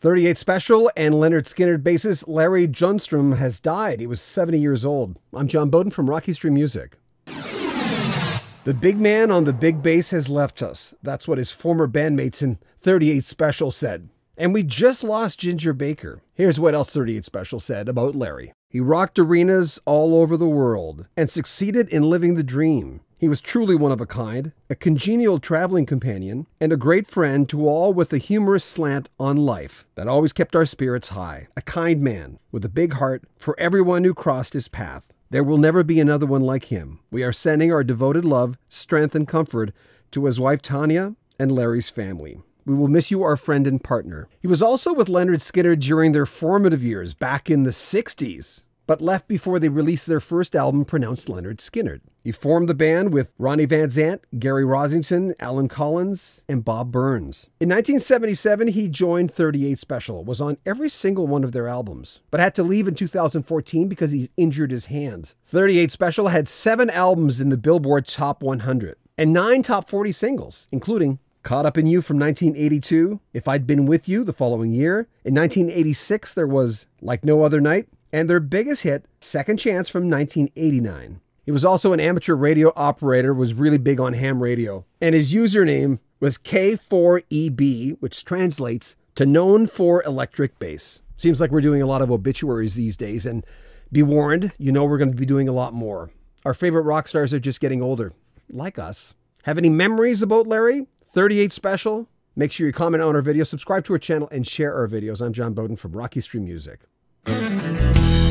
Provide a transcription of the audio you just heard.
38 Special and Lynyrd Skynyrd bassist Larry Junstrom has died. He was 70 years old. I'm John Beaudin from Rock History Music. The big man on the big bass has left us. That's what his former bandmates in 38 Special said. And we just lost Ginger Baker. Here's what else 38 Special said about Larry. He rocked arenas all over the world and succeeded in living the dream. He was truly one of a kind, a congenial traveling companion, and a great friend to all with a humorous slant on life that always kept our spirits high. A kind man with a big heart for everyone who crossed his path. There will never be another one like him. We are sending our devoted love, strength, and comfort to his wife Thania and Larry's family. We will miss you, our friend and partner. He was also with Lynyrd Skynyrd during their formative years back in the 60s but left before they released their first album, pronounced Lynyrd Skynyrd. He formed the band with Ronnie Van Zant, Gary Rossington, Allen Collins, and Bob Burns. In 1977, he joined 38 Special, was on every single one of their albums, but had to leave in 2014 because he injured his hand. 38 Special had seven albums in the Billboard Top 100 and nine top 40 singles, including Caught Up in You from 1982, If I'd Been With You the following year. In 1986, there was Like No Other Night, and their biggest hit, Second Chance from 1989. He was also an amateur radio operator, was really big on ham radio, and his username was K4EB, which translates to known for electric bass. Seems like we're doing a lot of obituaries these days, and be warned, you know we're going to be doing a lot more. Our favorite rock stars are just getting older, like us. Have any memories about Larry? 38 Special? Make sure you comment on our video, subscribe to our channel, and share our videos. I'm John Beaudin from Rock History Music. Bye.